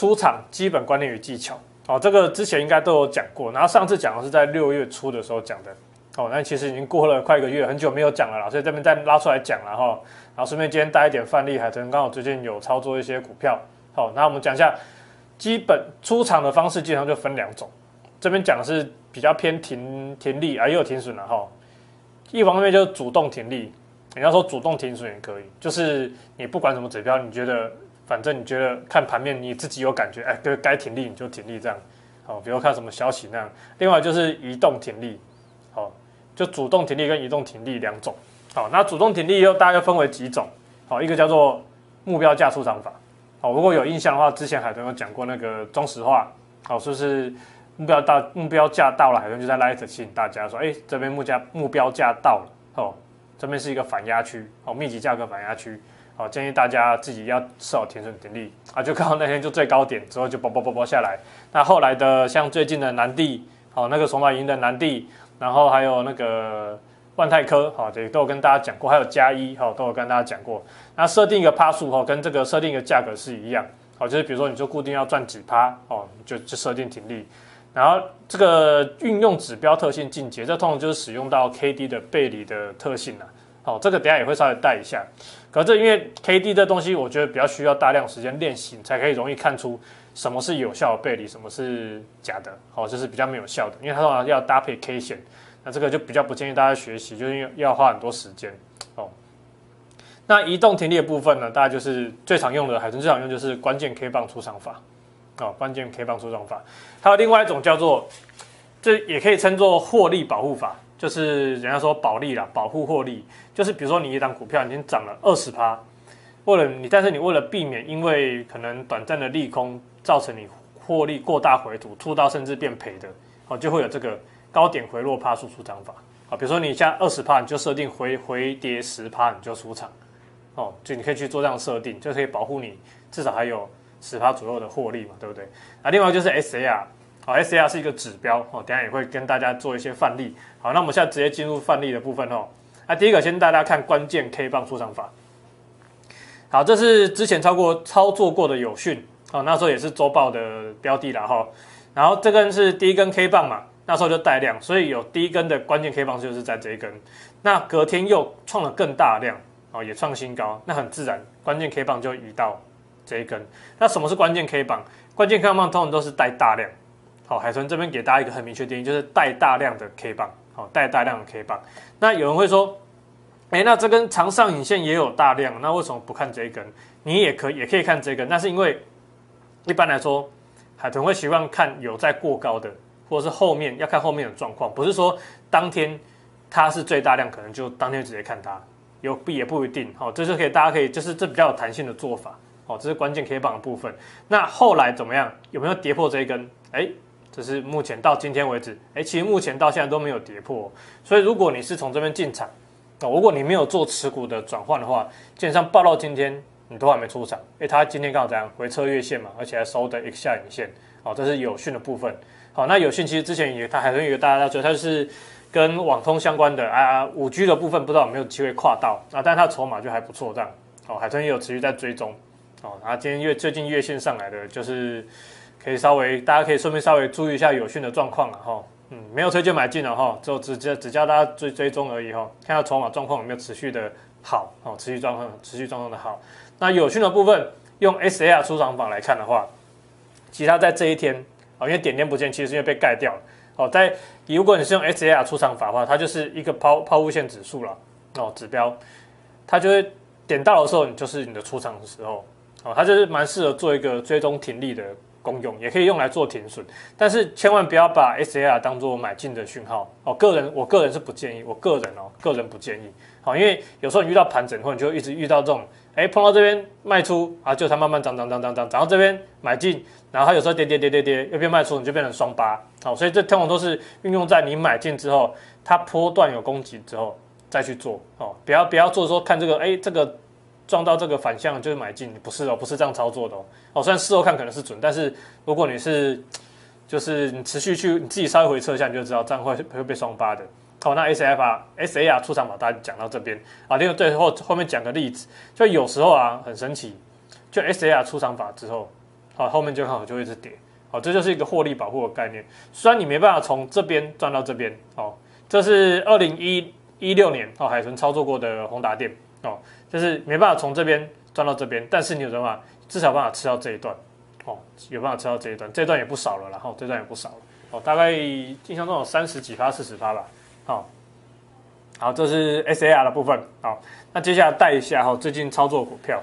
出场基本观念与技巧。哦，这个之前应该都有讲过，然后上次讲的是在六月初的时候讲的。哦，那其实已经过了快一个月，很久没有讲了啦，所以这边再拉出来讲了哈。然后顺便今天带一点范例，海豚刚好最近有操作一些股票。好，那我们讲一下基本出场的方式，基本上就分两种。这边讲的是比较偏停停利，啊也有停损了哈。一方面就是主动停利，你要说主动停损也可以，就是你不管什么指标，你觉得反正你觉得看盘面你自己有感觉，哎，该该停利你就停利这样。好，比如看什么消息那样。另外就是移动停利，好。就主动停利跟移动停利两种，好，那主动停利又大概分为几种，好，一个叫做目标价出场法，好，如果有印象的话，之前海豚有讲过那个中石化，好，说是目标到目标价到了，海豚就在 light 提醒大家说，哎，这边目价目标价到了，哦，这边是一个反压区，哦，密集价格反压区，好，建议大家自己要设好停损停利，啊，就刚好那天就最高点之后就啵啵啵啵下来，那后来的像最近的南地，好，那个筹码营的南地。然后还有那个万泰科，哈，这都有跟大家讲过，还有加一，哈，都有跟大家讲过。那设定一个趴数，哈，跟这个设定一个价格是一样，好，就是比如说你就固定要赚几趴，哦，就就设定停利。然后这个运用指标特性进阶，这通常就是使用到 K D 的背离的特性了，哦，这个等下也会稍微带一下。可是因为 K D 这东西，我觉得比较需要大量时间练习，才可以容易看出。什么是有效的背离，什么是假的？好，就是比较没有效的，因为它通常要搭配 K 线，那这个就比较不建议大家学习，就是因为要花很多时间哦。那移动停力的部分呢，大家就是最常用的，海豚最常用就是关键 K 棒出场法哦，关键 K 棒出场法。还有另外一种叫做，这也可以称作获利保护法，就是人家说保利啦，保护获利，就是比如说你一档股票已经涨了二十趴。为了你，但是你为了避免因为可能短暂的利空造成你获利过大回吐，出到甚至变赔的，哦，就会有这个高点回落趴数出场法啊。比如说你现在二十趴，你就设定回回跌十趴，你就出场，哦，就你可以去做这样设定，就可以保护你至少还有十趴左右的获利嘛，对不对？啊，另外就是 SAR，，SAR 是一个指标哦，等下也会跟大家做一些范例。好，那我们现在直接进入范例的部分哦。那第一个先大家看关键 K 棒出场法。好，这是之前超过操作过的有讯，哦，那时候也是周报的标的了哈。然后这根是第一根 K 棒嘛，那时候就带量，所以有第一根的关键 K 棒就是在这一根。那隔天又创了更大量，哦，也创新高，那很自然，关键 K 棒就移到这一根。那什么是关键 K 棒？关键 K 棒通常都是带大量。好，海豚这边给大家一个很明确定义，就是带大量的 K 棒，好，带大量的 K 棒。那有人会说。哎，那这根长上影线也有大量，那为什么不看这一根？你也可以，也可以看这根，那是因为一般来说，海豚会习惯看有在过高的，或者是后面要看后面的状况，不是说当天它是最大量，可能就当天直接看它，有也不一定。好，这是可以大家可以就是这比较有弹性的做法。好，这是关键 K 棒的部分。那后来怎么样？有没有跌破这一根？哎，就是目前到今天为止，哎，其实目前到现在都没有跌破。所以如果你是从这边进场。哦，如果你没有做持股的转换的话，基本上报到今天你都还没出场，因为它今天刚好这样回撤月线嘛，而且还收的一个下影线，好，这是有讯的部分。好，那有讯其实之前也它还有一个大家要追，它就是跟网通相关的啊，五 G 的部分不知道有没有机会跨到啊，但是它筹码就还不错这样。哦，海豚也有持续在追踪，哦，然后今天月最近月线上来的就是可以稍微大家可以顺便稍微注意一下有讯的状况了哈。嗯，没有推荐买进了哈，就只只只叫大家追追踪而已哈，看下筹码状况有没有持续的好哦，持续状况持续状况的好。那有趣的部分，用 S A R 出场法来看的话，其他在这一天哦，因为点点不见，其实是因为被盖掉了哦。在如果你是用 S A R 出场法的话，它就是一个抛抛物线指数了哦，指标，它就会点到的时候，你就是你的出场的时候哦，它就是蛮适合做一个追踪停利的。公用也可以用来做停损，但是千万不要把 S A R 当做买进的讯号哦。个人我个人是不建议，我个人哦个人不建议。好，因为有时候你遇到盘整，或者你就一直遇到这种，哎碰到这边卖出啊，就它慢慢涨涨涨涨涨，涨到这边买进，然后它有时候跌跌跌跌跌又变卖出，你就变成双八。好，所以这通常都是运用在你买进之后，它波段有攻击之后再去做哦。不要不要做说看这个哎这个。撞到这个反向就是买进，不是哦，不是这样操作的哦。哦，虽然事后看可能是准，但是如果你是就是你持续去你自己稍微回测一下，你就知道这样会会被双八的。好，那 S F R S A R 出场把大家讲到这边啊，另外最后后面讲个例子，就有时候啊很神奇，就 S A R 出场法之后，好，后面就看好就一直跌，好，这就是一个获利保护的概念。虽然你没办法从这边赚到这边，哦，这是二零一一六年哦海豚操作过的宏达电，哦，就是没办法从这边赚到这边，但是你有什么至少办法吃到这一段，哦，有办法吃到这一段，这一段也不少了，然后这段也不少了，哦，大概印象中有三十几发、四十发吧，好，好，这是 S A R 的部分，好，那接下来带一下哈，最近操作股票。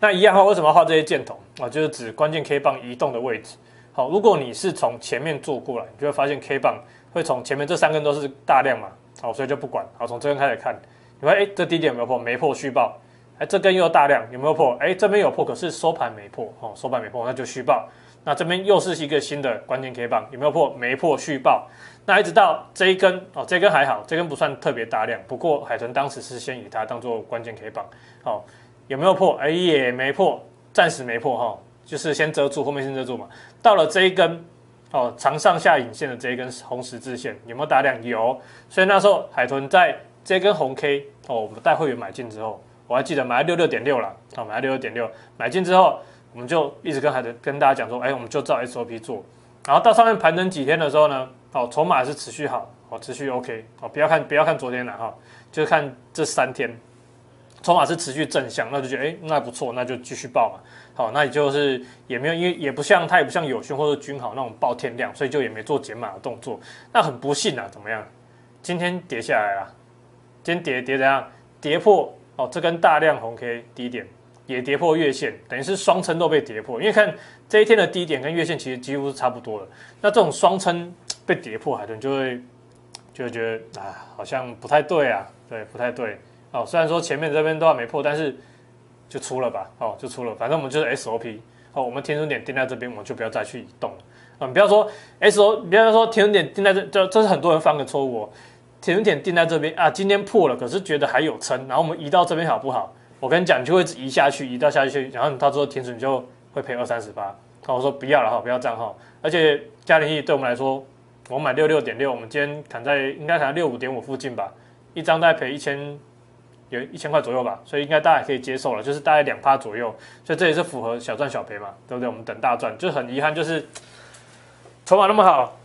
那一样哈，为什么要画这些箭头啊？就是指关键 K 棒移动的位置。好，如果你是从前面做过来，你就会发现 K 棒会从前面这三根都是大量嘛。好，所以就不管。好，从这边开始看，你会哎，这低点有没有破？没破，续报。哎，这根又大量，有没有破？哎，这边有破，可是收盘没破。哦，收盘没破，那就续报。那这边又是一个新的关键 K 棒，有没有破？没破，续报。那一直到这一根哦，这根还好，这根不算特别大量。不过海豚当时是先以它当做关键 K 棒。好。有没有破？哎，也没破，暂时没破哈，就是先遮住，后面先遮住嘛。到了这一根哦，长上下影线的这一根红十字线，有没有大量？有。所以那时候海豚在这根红 K 哦，我们带会员买进之后，我还记得买了六六点六了，哦，买了六六点六，买进之后，我们就一直跟孩子跟大家讲说，哎，我们就照 SOP 做。然后到上面盘整几天的时候呢，哦，筹码是持续好，哦，持续 OK，哦，不要看不要看昨天了哈，就看这三天。筹码是持续正向，那就觉得哎，那不错，那就继续报嘛。好，那也就是也没有，因为也不像它也不像友讯或者君豪那种爆天量，所以就也没做减码的动作。那很不幸啊，怎么样？今天跌下来了，今天跌跌怎样？跌破哦，这根大量红 K 低点也跌破月线，等于是双撑都被跌破。因为看这一天的低点跟月线其实几乎是差不多的。那这种双撑被跌破，海豚就会就会觉得啊，好像不太对啊，对，不太对。哦，虽然说前面这边都还没破，但是就出了吧，哦，就出了，反正我们就是 SOP，哦，我们停损点定在这边，我们就不要再去移动了，嗯，不要说 SO，不要说停损点定在这，这这是很多人犯的错误，停损点定在这边啊，今天破了，可是觉得还有撑，然后我们移到这边好不好？我跟你讲，你就会移下去，移到下去，然后你到时候停损就会赔二三十八，我说不要了哈，不要这样哈，而且嘉陵益对我们来说，我买六六点六，我们今天砍在应该砍在六五点五附近吧，一张大概赔一千。有一千块左右吧，所以应该大家可以接受了，就是大概两趴左右，所以这也是符合小赚小赔嘛，对不对？我们等大赚，就很遗憾，就是筹码那么好，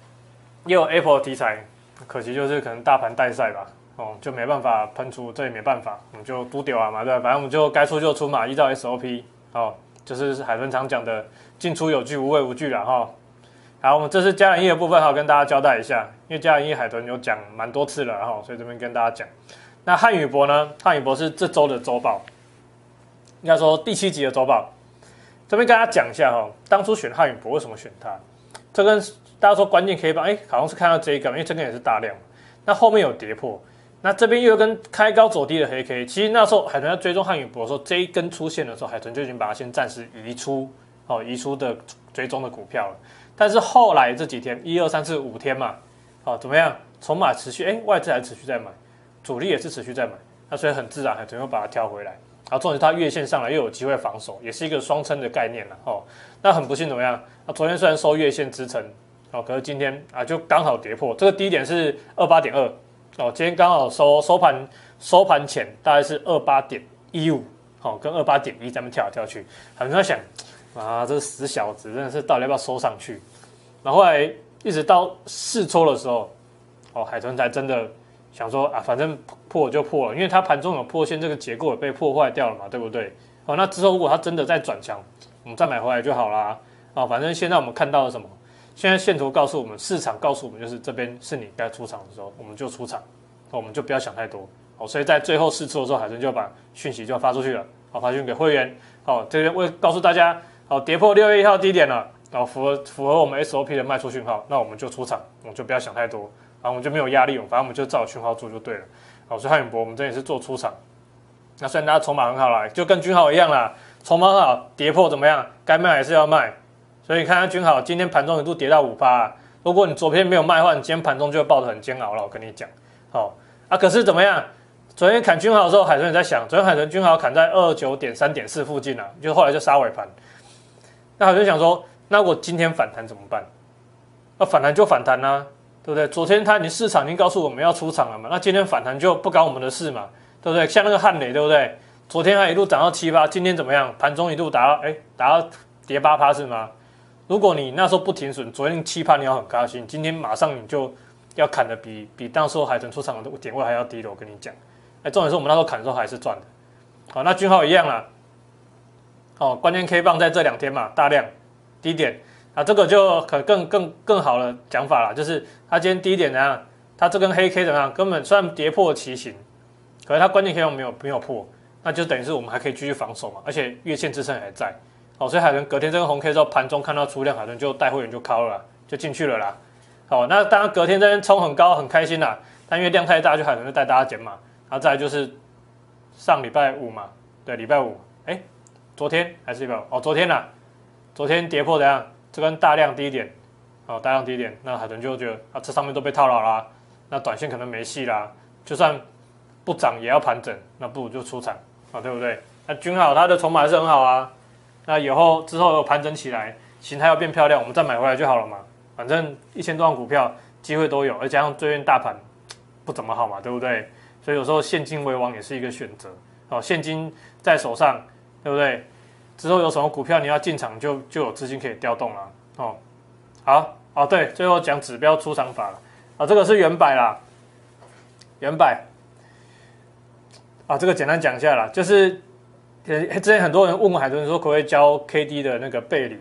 也有 Apple 题材，可惜就是可能大盘带赛吧，哦，就没办法喷出，这也没办法，我们就都丢啊嘛，对吧？反正我们就该出就出嘛，依照 SOP，哦，就是海豚常讲的进出有据，无畏无惧了哈。好，我们这是嘉人一的部分，好跟大家交代一下，因为嘉人一海豚有讲蛮多次了，哈，所以这边跟大家讲。那汉语博呢？汉语博是这周的周报，应该说第七集的周报。这边跟大家讲一下哈，当初选汉语博为什么选它？这跟大家说关键 K 棒，哎，好像是看到这一根，因为这根也是大量。那后面有跌破，那这边又有根开高走低的黑 K。其实那时候海豚在追踪汉语博的时候，这一根出现的时候，海豚就已经把它先暂时移出哦，移出的追踪的股票了。但是后来这几天，一二三四五天嘛，哦，怎么样？筹码持续，哎，外资还持续在买。主力也是持续在买，那所以很自然，海豚又把它挑回来。然后重点是它月线上来又有机会防守，也是一个双撑的概念了哦。那很不幸怎么样？那昨天虽然收月线支撑，哦，可是今天啊就刚好跌破这个低点是二八点二哦，今天刚好收收盘收盘前大概是二八点一五，好，跟二八点一咱们跳来跳去，很多人在想啊，这个死小子真的是到底要不要收上去？然后后来一直到试抽的时候，哦，海豚才真的。想说啊，反正破就破了，因为它盘中有破线，这个结构也被破坏掉了嘛，对不对？哦，那之后如果它真的再转强，我们再买回来就好啦。哦，反正现在我们看到了什么？现在线图告诉我们，市场告诉我们，就是这边是你该出场的时候，我们就出场，我们就不要想太多。好，所以在最后试出的时候，海豚就把讯息就发出去了，好，发讯给会员。好，这边为告诉大家，好，跌破六月一号低点了，然后符合符合我们 SOP 的卖出讯号，那我们就出场，我们就不要想太多。然后我们就没有压力，反正我们就照讯号做就对了。好，所以汉永博我们这也是做出场。那虽然大家筹码很好啦，就跟君豪一样啦，筹码好跌破怎么样？该卖还是要卖。所以你看下君豪今天盘中一度跌到五八，如果你昨天没有卖的话，你今天盘中就会抱得很煎熬了。我跟你讲，好啊。可是怎么样？昨天砍君豪的时候，海豚也在想，昨天海豚君豪砍在二九点三点四附近啊，就后来就杀尾盘。那海豚想说，那我今天反弹怎么办？那反弹就反弹啊。对不对？昨天它你市场已经告诉我们要出场了嘛？那今天反弹就不关我们的事嘛？对不对？像那个汉雷，对不对？昨天它一路涨到七八，今天怎么样？盘中一度达到哎，达到跌八趴是吗？如果你那时候不停损，昨天期盼你要很高兴，今天马上你就要砍的比比当时候海豚出场的点位还要低了。我跟你讲，哎，重点是我们那时候砍的时候还是赚的。好，那君浩一样啦。哦，关键 K 棒在这两天嘛，大量低点啊，这个就可更更更好的讲法了，就是它今天低点怎样？它这根黑 K 怎样？根本算跌破旗形，可是它关键 K 棒没有没有破，那就等于是我们还可以继续防守嘛，而且月线支撑还在。哦，所以海豚隔天这个红 K 之后，盘中看到出量，海豚就带会员就敲了，就进去了啦。好，那当然隔天这边冲很高，很开心啦。但因为量太大，就海豚就带大家减码。然后再来就是上礼拜五嘛，对，礼拜五，哎，昨天还是礼拜五哦，昨天啦，昨天跌破怎样？这根大量低点，哦，大量低点，那海豚就觉得啊，这上面都被套牢啦，那短线可能没戏啦，就算不涨也要盘整，那不如就出场啊，对不对？那君好，它的筹码还是很好啊。那以后之后有盘整起来，形态要变漂亮，我们再买回来就好了嘛。反正一千多万股票机会都有，而加上最近大盘不怎么好嘛，对不对？所以有时候现金为王也是一个选择。哦，现金在手上，对不对？之后有什么股票你要进场，就就有资金可以调动了。哦，好，哦对，最后讲指标出场法了。啊，这个是原百啦，原百。啊，这个简单讲一下啦，就是。之前很多人问过海豚说可不可以教 K D 的那个背离，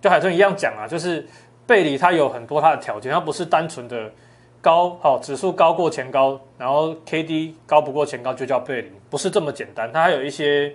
就海豚一样讲啊，就是背离它有很多它的条件，它不是单纯的高好指数高过前高，然后 K D 高不过前高就叫背离，不是这么简单，它还有一些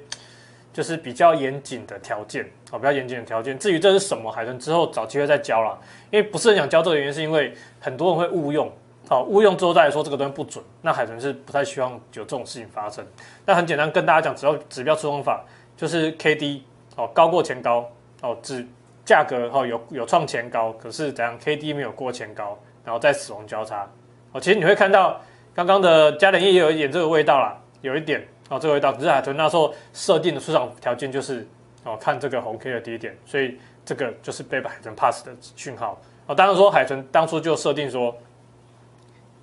就是比较严谨的条件哦，比较严谨的条件。至于这是什么，海豚之后找机会再教了，因为不是很想教这个原因，是因为很多人会误用。好，误用之后再来说这个东西不准，那海豚是不太希望有这种事情发生。那很简单，跟大家讲，只要指标出方法就是 K D 哦高过前高哦，指价格哦有有创前高，可是怎样 K D 没有过前高，然后再死亡交叉哦。其实你会看到刚刚的加点一也有一点这个味道啦，有一点哦这个味道。可是海豚那时候设定的出场条件就是哦看这个红 K 的低点，所以这个就是被海豚 pass 的讯号哦。当然说海豚当初就设定说。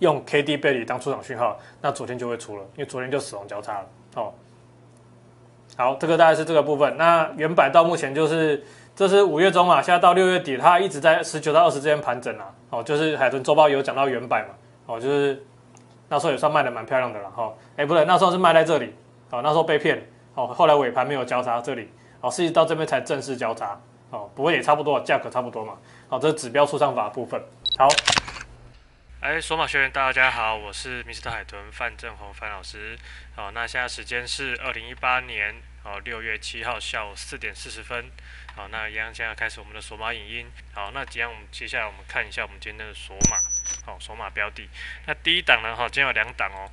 用 K D 背离当出场讯号，那昨天就会出了，因为昨天就死亡交叉了。哦，好，这个大概是这个部分。那原版到目前就是，这是五月中嘛，现在到六月底，它一直在十九到二十之间盘整啊。哦，就是海豚周报有讲到原版嘛。哦，就是那时候也算卖的蛮漂亮的了。哈，哎，不对，那时候是卖在这里。哦，那时候被骗。哦，后来尾盘没有交叉这里。哦，一直到这边才正式交叉。哦，不过也差不多，价格差不多嘛。好，这是指标出上法部分。好。哎，索马学员，大家好，我是 Mr 海豚范正宏范老师。好，那现在时间是二零一八年哦六月七号下午四点四十分。好，那一样现在开始我们的索马影音。好，那一样我们接下来我们看一下我们今天的索马。好，索马标的。那第一档呢，哈，今天有两档哦。